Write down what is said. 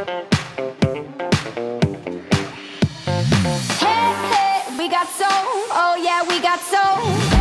Hey, hey, we got soul. Oh yeah, we got soul.